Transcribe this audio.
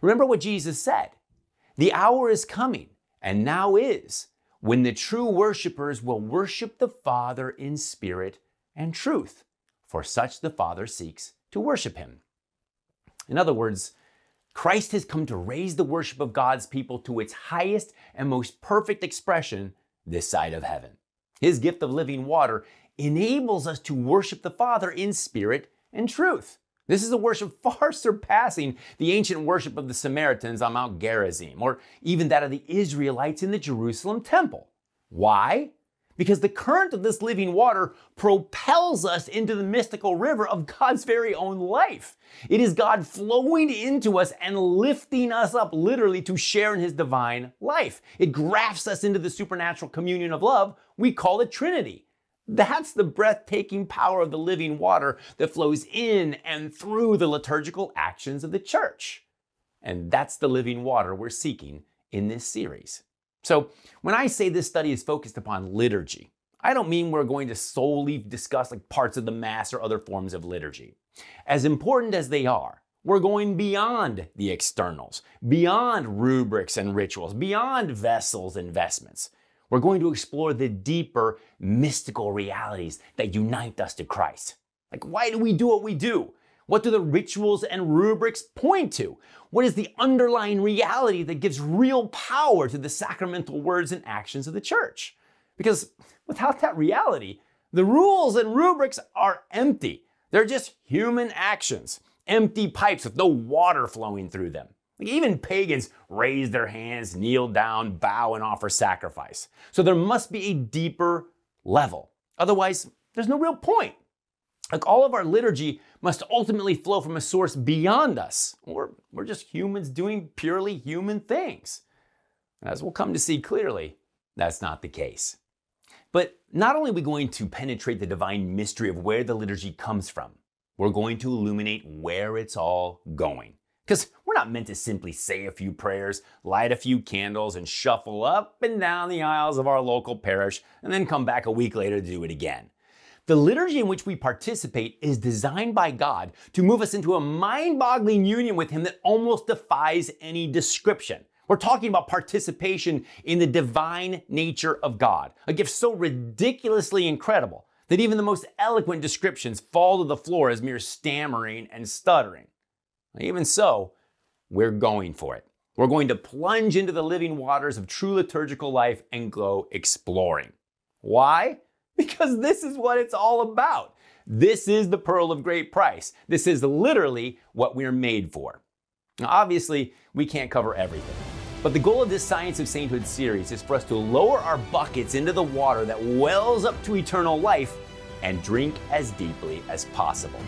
Remember what Jesus said The hour is coming, and now is, when the true worshipers will worship the Father in spirit and truth, for such the Father seeks to worship him. In other words, Christ has come to raise the worship of God's people to its highest and most perfect expression this side of heaven. His gift of living water enables us to worship the Father in spirit and truth. This is a worship far surpassing the ancient worship of the Samaritans on Mount Gerizim, or even that of the Israelites in the Jerusalem temple. Why? Because the current of this living water propels us into the mystical river of God's very own life. It is God flowing into us and lifting us up literally to share in his divine life. It grafts us into the supernatural communion of love we call the Trinity. That's the breathtaking power of the living water that flows in and through the liturgical actions of the church. And that's the living water we're seeking in this series. So, when I say this study is focused upon liturgy, I don't mean we're going to solely discuss like parts of the Mass or other forms of liturgy. As important as they are, we're going beyond the externals, beyond rubrics and rituals, beyond vessels and vestments. We're going to explore the deeper mystical realities that unite us to Christ. Like, why do we do what we do? What do the rituals and rubrics point to? What is the underlying reality that gives real power to the sacramental words and actions of the church? Because without that reality, the rules and rubrics are empty. They're just human actions, empty pipes with no water flowing through them. Even pagans raise their hands, kneel down, bow, and offer sacrifice. So there must be a deeper level. Otherwise, there's no real point. Like all of our liturgy must ultimately flow from a source beyond us, or we're just humans doing purely human things. As we'll come to see clearly, that's not the case. But not only are we going to penetrate the divine mystery of where the liturgy comes from, we're going to illuminate where it's all going. Because we're not meant to simply say a few prayers, light a few candles, and shuffle up and down the aisles of our local parish, and then come back a week later to do it again. The liturgy in which we participate is designed by God to move us into a mind boggling union with Him that almost defies any description. We're talking about participation in the divine nature of God, a gift so ridiculously incredible that even the most eloquent descriptions fall to the floor as mere stammering and stuttering. Even so, we're going for it. We're going to plunge into the living waters of true liturgical life and go exploring. Why? Because this is what it's all about. This is the pearl of great price. This is literally what we're made for. Now, obviously, we can't cover everything. But the goal of this Science of Sainthood series is for us to lower our buckets into the water that wells up to eternal life and drink as deeply as possible.